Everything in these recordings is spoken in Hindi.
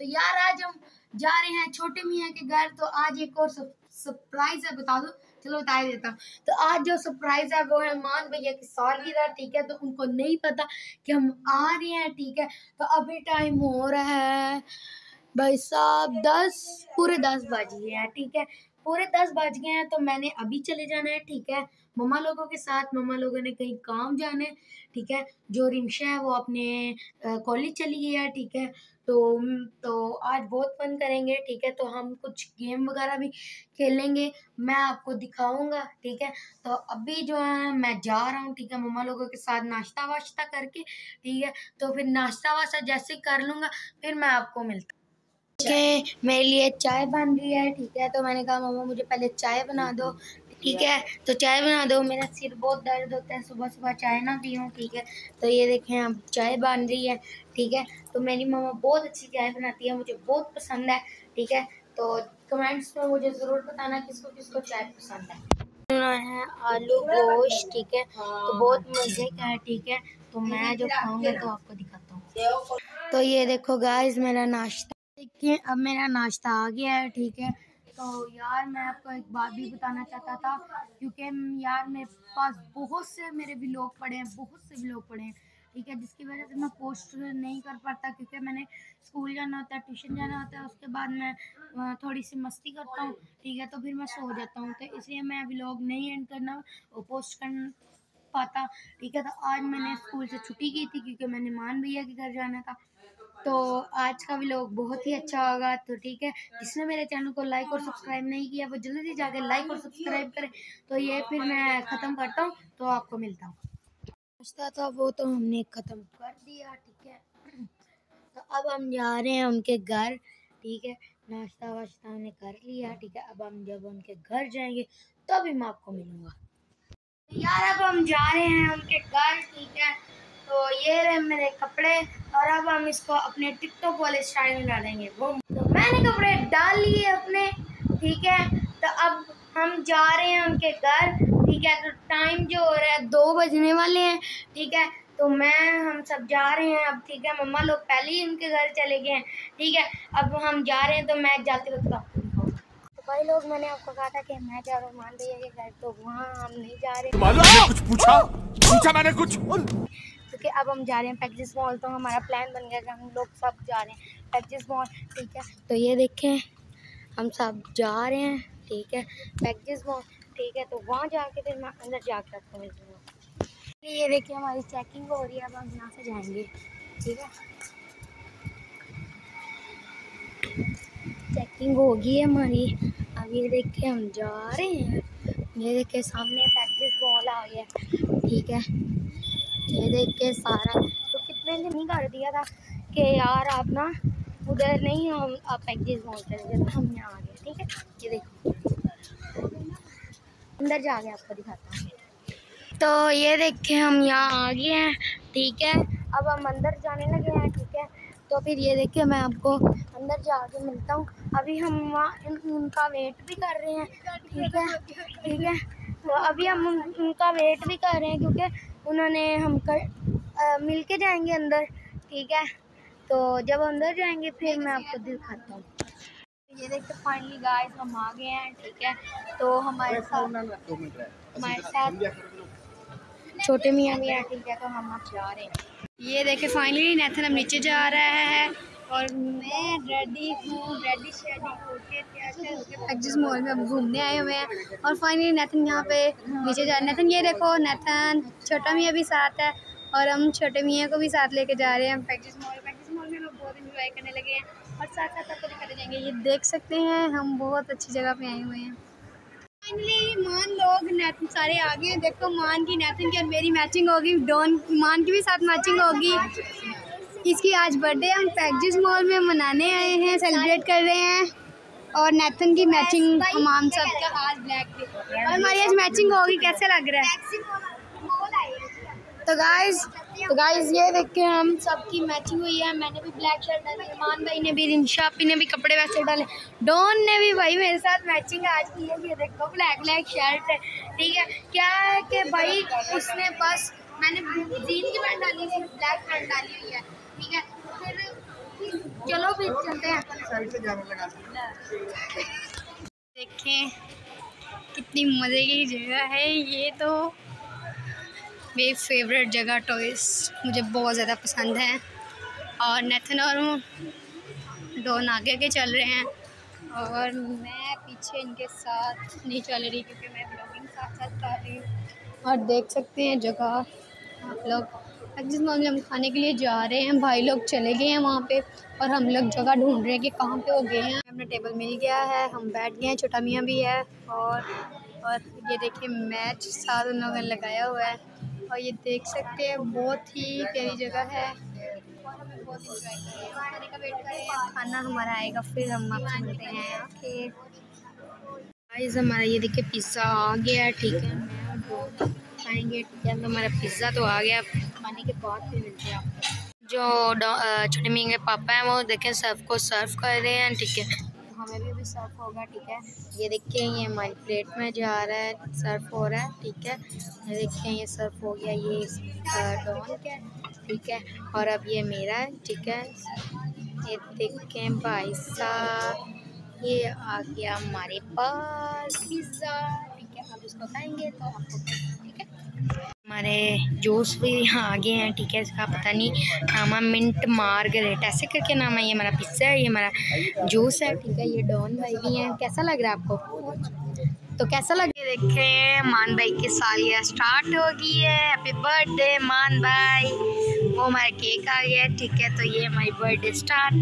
तो यार आज हम जा रहे हैं छोटे मियाँ के घर तो आज एक और सरप्राइज़ है, बता दो। चलो बता देता हूँ। तो आज जो सरप्राइज़ है, वो है मान भैया की सालगिरह ठीक है? तो उनको नहीं पता कि हम आ रहे हैं, ठीक है? तो अभी टाइम हो रहा है। भाई साहब, दस, पूरे दस बज गए हैं, ठीक है? पूरे दस बज गए हैं तो मैंने अभी चले जाना है, ठीक है? मम्मा लोगों के साथ, मम्मा लोगों ने कहीं काम जाना है, ठीक है? जो रिमशा है, वो अपने कॉलेज चली गई है, ठीक है? तो तो आज बहुत फन करेंगे, ठीक है? तो हम कुछ गेम वगैरह भी खेलेंगे, मैं आपको दिखाऊँगा, ठीक है? तो अभी जो है, मैं जा रहा हूँ, ठीक है? मम्मा लोगों के साथ नाश्ता वाश्ता करके, ठीक है? तो फिर नाश्ता वाश्ता जैसे कर लूँगा, फिर मैं आपको मिलता ठीक मेरे लिए चाय बन रही है, ठीक है? तो मैंने कहा, मम्मा, मुझे पहले चाय बना दो। ठीक है तो चाय बना दो। मेरा सिर बहुत दर्द होता है सुबह सुबह चाय ना पीऊँ ठीक है? तो ये देखें, अब चाय बन रही है, ठीक है? तो मेरी मम्मा बहुत अच्छी चाय बनाती है, मुझे बहुत पसंद है, ठीक है? तो कमेंट्स में मुझे ज़रूर बताना किसको किसको चाय पसंद है। है आलू गोश्त, ठीक है? तो बहुत मज़े का है, ठीक है? तो मैं जो खाऊँगा तो आपको दिखाता हूँ। तो ये देखो गाइस मेरा नाश्ता देखिए अब मेरा नाश्ता आ गया है, ठीक है। तो यार, मैं आपको एक बात भी बताना चाहता था, क्योंकि यार, मेरे पास बहुत से मेरे व्लॉग पड़े हैं, बहुत से व्लॉग पड़े हैं, ठीक है। जिसकी वजह से मैं पोस्ट नहीं कर पाता, क्योंकि मैंने स्कूल जाना होता है, ट्यूशन जाना होता है, उसके बाद मैं थोड़ी सी मस्ती करता हूँ, ठीक है तो फिर मैं सो जाता हूँ। तो इसलिए मैं व्लॉग नहीं एंड करना और पोस्ट कर पाता, ठीक है। तो आज मैंने स्कूल से छुट्टी की थी, क्योंकि मैंने मान भैया के घर जाना था। तो आज का व्लॉग बहुत ही अच्छा होगा तो ठीक है। जिसने मेरे चैनल को लाइक और सब्सक्राइब नहीं किया, वो जल्दी से जाके लाइक और सब्सक्राइब करें। तो ये फिर मैं ख़त्म करता हूँ तो आपको मिलता हूँ। नाश्ता था, वो तो हमने ख़त्म कर दिया, ठीक है। तो अब हम जा रहे हैं उनके घर, ठीक है। नाश्ता वाश्ता हमने कर लिया, ठीक है। अब हम जब उनके घर जाएँगे तभी मैं आपको मिलूँगा। यार, अब हम जा रहे हैं उनके घर, ठीक है। तो ये रहे मेरे कपड़े, और अब हम इसको अपने टिकटॉक वाले स्टाइल में डालेंगे। वो तो मैंने कपड़े डाल लिए अपने, ठीक है? तो अब हम जा रहे हैं उनके घर, ठीक है? तो टाइम जो हो रहा है, दो बजने वाले हैं, ठीक है? तो मैं, हम सब जा रहे हैं अब, ठीक है? मम्मा लोग पहले ही उनके घर चले गए हैं, ठीक है? अब हम जा रहे हैं तो मैं जाते वक्त तो भाई लोग, मैंने आपको कहा था कि मैं जा रहा हूँ मान भैया घर तो वहाँ हम नहीं जा रहे। कुछ पूछा। पूछा मैंने कुछ। क्योंकि अब हम जा रहे हैं पैकेज मॉल तो हमारा प्लान बन गया कि हम लोग सब जा रहे हैं पैकेज मॉल ठीक है? तो ये देखें, हम सब जा रहे हैं, ठीक है? पैकेज मॉल ठीक है? तो वहाँ जाके फिर मैं अंदर आपको मिल दूँगा ये देखिए हमारी चेकिंग हो रही है, अब हम यहाँ से जाएँगे, ठीक है? चेकिंग होगी हमारी। अब ये देख के हम जा रहे हैं। ये देखे, सामने पैकेज मॉल आ गया, ठीक है? ये देख के सारा तो कितने ने नहीं कर दिया था कि यार आप ना उधर नहीं, हम आप पैकेज मॉल चले तो हम यहाँ आ गए, ठीक है? ये देखो। अंदर जा के आपको दिखाता हूँ। तो ये देखे हम यहाँ आ गए हैं, ठीक है? अब हम अंदर जाने लगे हैं, ठीक है? तो फिर ये देखिए मैं आपको अंदर जाके मिलता हूँ। अभी हम वहाँ, उनका वेट भी कर रहे हैं, ठीक है? ठीक है? तो अभी हम उनका वेट भी कर रहे हैं क्योंकि उन्होंने हम कर मिल के जाएँगे अंदर ठीक है? तो जब अंदर जाएँगे फिर मैं आपको दिखाता हूँ। ये देखते फाइनली गाइस हम आ गए हैं ठीक है? तो हमारे साथ हमारे साथ छोटे मियाँ भी हैं ठीक है? तो हम आप जा रहे हैं। ये देखे फाइनली नेथन हम नीचे जा रहा है। और मैं रेडी हूँ रेडी शेडी होके एक्जिस मॉल में अब घूमने आए हुए हैं। और फाइनली नेथन यहाँ पे नीचे जा रहे नेथन ये देखो नेथन छोटा मियाँ भी साथ है और हम छोटे मियाँ को भी साथ लेके जा रहे हैं। पैक्जिस मॉल पैक्जिस मॉल में हम बहुत इन्जॉय करने लगे हैं और साथ साथ आपको दिखाते जाएँगे। ये देख सकते हैं, हम बहुत अच्छी जगह पे आए हुए हैं। फाइनली मान लोग नेथन सारे आ गए हैं। देखो, मान की नेथन की और मेरी मैचिंग होगी। डॉन मान की भी साथ मैचिंग होगी। इसकी आज बर्थडे हम पैकेज मॉल में मनाने आए हैं सेलिब्रेट कर रहे हैं। और नेथन की मैचिंग हम सब का आज ब्लैक और हमारी आज मैचिंग होगी कैसे लग रहा है? तो गाइस तो गाइस ये देख के हम सबकी मैचिंग हुई है। मैंने भी ब्लैक शर्ट डाली मान भाई ने भी रिंशा ने भी कपड़े वैसे डाले। डॉन ने भी भाई मेरे साथ मैचिंग आज की है। ये देखो ब्लैक ब्लैक शर्ट है। ठीक है क्या है कि भाई उसने बस मैंने ग्रीन की पैंट डाली थी ब्लैक पैंट डाली हुई है। ठीक है, फिर चलो फिर चलते हैं। देखें कितनी मज़े की जगह है ये तो। मेरी फेवरेट जगह टॉयस मुझे बहुत ज़्यादा पसंद है। और नेथन और डोन आगे के चल रहे हैं। और मैं पीछे इनके साथ नहीं चल रही क्योंकि मैं ब्लॉगिंग साथ साथ कर रही हूँ। और देख सकते हैं जगह आप लोग। जिस मामले हम खाने के लिए जा रहे हैं, भाई लोग चले गए हैं वहाँ पे और हम लोग जगह ढूंढ रहे हैं कि कहाँ पे वो गए हैं। हमें टेबल मिल गया है, हम बैठ गए हैं, छोटा मियाँ भी है और और ये देखिए मैच साथ उन लोगों ने लगाया हुआ है। और ये देख सकते हैं, बहुत ही प्यारी जगह है। हैं। खाने हैं हमारा आएगा, फिर हम आपसे मिलते हैं। ओके। हमारा ये देखिए पिज़्ज़ा आ गया, ठीक है। खाएँगे, ठीक है, हमारा पिज़्ज़ा तो आ गया। खाने के बाद फिर मिलते हैं आपको। जो छोटे मीन के पापा हैं वो देखें सर्व को सर्व कर रहे हैं ठीक है। हमें भी, भी सर्व होगा ठीक है। ये देखिए ये हमारी प्लेट में जा रहा है सर्व हो रहा है ठीक है। ये देखिए ये सर्व हो गया ये डॉन का ठीक है। और अब ये मेरा है ठीक है। ये देखें भाई साहब ये आ गया हमारे पास पिज़्ज़ा ठीक है। अब इसको खाएँगे तो आपको ठीक है। हमारे जूस भी यहाँ आगे हैं, ठीक है, इसका पता नहीं। नाम है मिंट मार्गरेट, ऐसे करके नाम है, ये हमारा पिज़्ज़ा है, ये हमारा जूस है, ठीक है, ये डॉन भाई भी हैं। कैसा लग रहा है आपको? तो कैसा लग लगे देखे, मान भाई की सालिया स्टार्ट हो गई है। हैप्पी बर्थडे मान भाई। वो हमारा केक आ गया, ठीक है तो ये हमारी बर्थडे स्टार्ट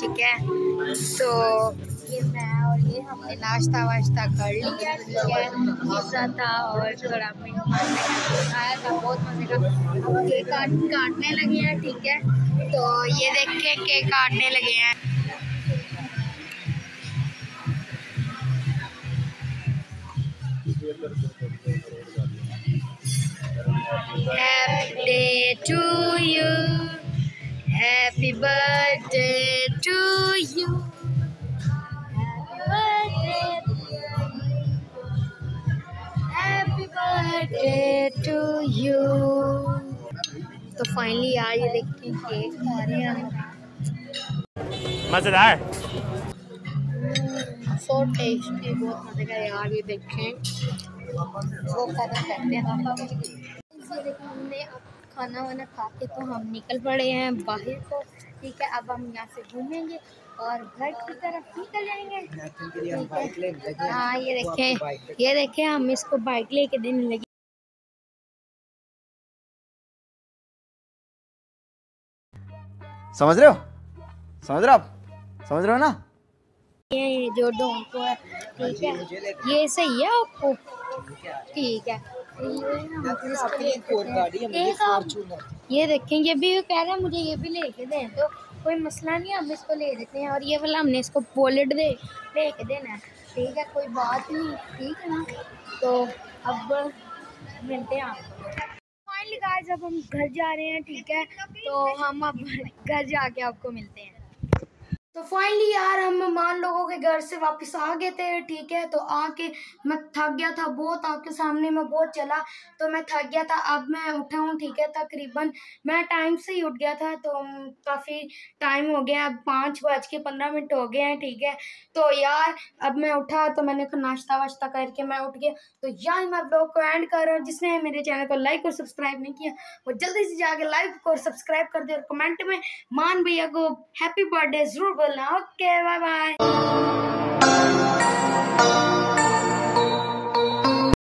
ठीक है। तो हमने नाश्ता वाश्ता कर लिया ठीक है पिज़्ज़ा था और थोड़ा खाया था, बहुत मज़े का अब केक काट, काटने लगे हैं, ठीक है तो ये देख के केक काटने लगे हैं Happy day to you. Happy birthday to you. Birthday to you. तो फाइनली यार ये केक खा रहे हैं मज़ेदार। सो टेस्टी बहुत मज़े का यार ये देखें। वो खाना करते हैं हम। ये देखो हमने अब खाना वाना खा के तो हम निकल पड़े हैं बाहर को। ठीक है अब हम यहाँ से घूमेंगे और घर की तरफ़ निकल जाएँगे। हाँ ये देखें ये देखें हम इसको बाइक लेके देने लगे। समझ रहे हो? समझ रहे हो आप? समझ रहे हो ना? ये जो डोन को है ठीक है? ये सही है आपको? ठीक है। ये आप देखें ये भी कह रहा है मुझे ये भी लेके दें तो कोई मसला नहीं है, हम इसको ले देते हैं और ये वाला हमने इसको वॉलेट दे लेके देना ठीक है कोई बात नहीं ठीक है ना? तो अब मिलते हैं फाइनली गाइस अब हम घर जा रहे हैं, ठीक है? तो हम अब घर जाके आपको मिलते हैं। तो फाइनली यार हम मान लोगों के घर से वापस आ गए थे, ठीक है? तो आके मैं थक गया था बहुत, आपके सामने मैं बहुत चला तो मैं थक गया था। अब मैं उठा हूँ, ठीक है? तकरीबन मैं टाइम से ही उठ गया था तो काफ़ी टाइम हो गया। अब पाँच बज के पंद्रह मिनट हो गए हैं, ठीक है? तो यार, अब मैं उठा तो मैंने नाश्ता वाश्ता करके मैं उठ गया। तो यार, मैं ब्लॉग को एंड कर रहा हूँ। जिसने मेरे चैनल को लाइक और सब्सक्राइब नहीं किया, वो जल्दी से जाके लाइक और सब्सक्राइब कर दे और कमेंट में, मान भैया को हैप्पी बर्थडे ज़रूर बोलना ओके बाय बाय